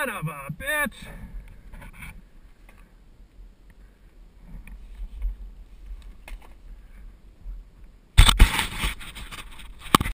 Son of a bitch!